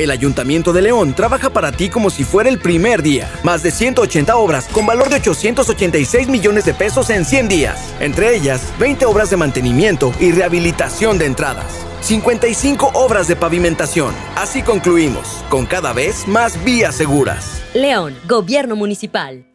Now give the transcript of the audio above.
El Ayuntamiento de León trabaja para ti como si fuera el primer día. Más de 180 obras con valor de 886 millones de pesos en 100 días. Entre ellas, 20 obras de mantenimiento y rehabilitación de entradas. 55 obras de pavimentación. Así concluimos, con cada vez más vías seguras. León, Gobierno Municipal.